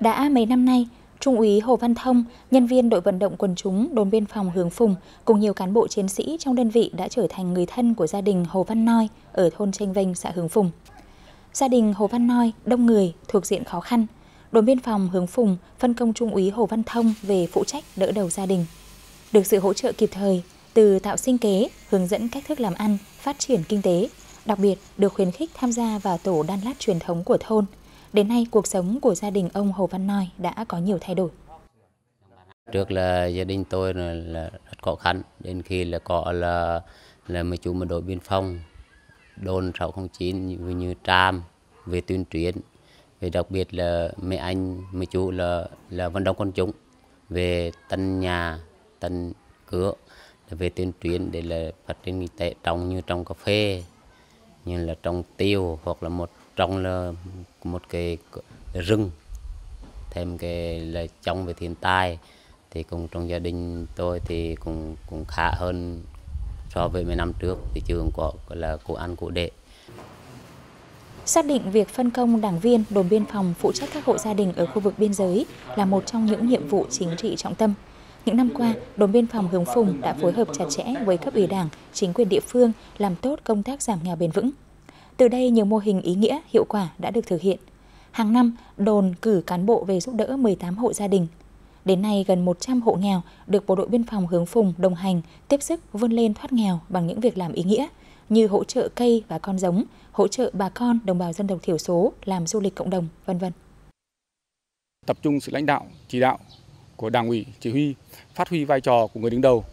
Đã mấy năm nay, Trung úy Hồ Văn Thông, nhân viên đội vận động quần chúng đồn biên phòng Hướng Phùng cùng nhiều cán bộ chiến sĩ trong đơn vị đã trở thành người thân của gia đình Hồ Văn Noi ở thôn Tranh Vênh, xã Hướng Phùng. Gia đình Hồ Văn Noi đông người thuộc diện khó khăn. Đồn biên phòng Hướng Phùng phân công Trung úy Hồ Văn Thông về phụ trách đỡ đầu gia đình. Được sự hỗ trợ kịp thời từ tạo sinh kế, hướng dẫn cách thức làm ăn, phát triển kinh tế, đặc biệt được khuyến khích tham gia vào tổ đan lát truyền thống của thôn – Đến nay, cuộc sống của gia đình ông Hồ Văn Noi đã có nhiều thay đổi. Trước là gia đình tôi là, là rất khó khăn, đến khi là có là là mấy chú một đội biên phòng đồn 609 như, như tram về tuyên truyền về đặc biệt là mấy anh mấy chú là là vận động quân chúng về tân nhà tân cửa về tuyên truyền để là phát triển kinh tế trồng như trồng cà phê như là trồng tiêu hoặc là một trồng là một cái rừng thêm cái là trong về thiên tai thì cùng trong gia đình tôi thì cũng cũng khá hơn so với mấy năm trước thì trường có là cụ ăn cụ đệ Xác định việc phân công đảng viên đồn biên phòng phụ trách các hộ gia đình ở khu vực biên giới là một trong những nhiệm vụ chính trị trọng tâm. Những năm qua, đồn biên phòng Hướng Phùng đã phối hợp chặt chẽ với cấp ủy đảng, chính quyền địa phương làm tốt công tác giảm nghèo bền vững. Từ đây nhiều mô hình ý nghĩa, hiệu quả đã được thực hiện. Hàng năm, đồn cử cán bộ về giúp đỡ 18 hộ gia đình. Đến nay, gần 100 hộ nghèo được Bộ đội Biên phòng hướng phùng đồng hành, tiếp sức vươn lên thoát nghèo bằng những việc làm ý nghĩa như hỗ trợ cây và con giống, hỗ trợ bà con đồng bào dân tộc thiểu số làm du lịch cộng đồng, vân vân. Tập trung sự lãnh đạo, chỉ đạo của Đảng ủy, chỉ huy, phát huy vai trò của người đứng đầu,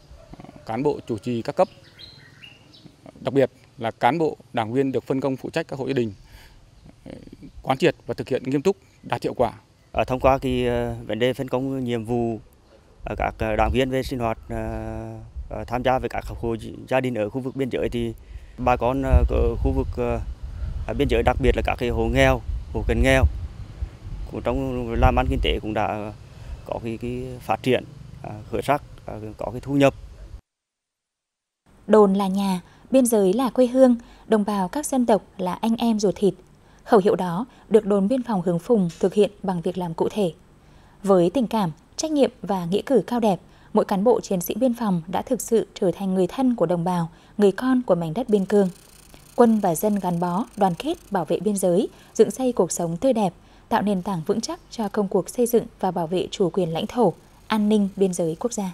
cán bộ chủ trì các cấp. Đặc biệt là cán bộ, đảng viên được phân công phụ trách các hộ gia đình quán triệt và thực hiện nghiêm túc đạt hiệu quả. Ở thông qua cái ờ, vấn đề phân công nhiệm vụ các ờ, đảng viên về sinh hoạt ờ, tham gia với các hộ gia đình ở khu vực biên giới thì bà con ở khu vực biên giới đặc biệt là các cái hộ nghèo, hộ cận nghèo cũng trong làm ăn kinh tế cũng đã có cái, cái phát triển khởi sắc, có cái thu nhập. Đồn là nhà, biên giới là quê hương, đồng bào các dân tộc là anh em ruột thịt, Khẩu hiệu đó được đồn biên phòng Hướng Phùng thực hiện bằng việc làm cụ thể. Với tình cảm, trách nhiệm và nghĩa cử cao đẹp, mỗi cán bộ chiến sĩ biên phòng đã thực sự trở thành người thân của đồng bào, người con của mảnh đất biên cương. Quân và dân gắn bó, đoàn kết bảo vệ biên giới, dựng xây cuộc sống tươi đẹp, tạo nền tảng vững chắc cho công cuộc xây dựng và bảo vệ chủ quyền lãnh thổ, an ninh biên giới quốc gia.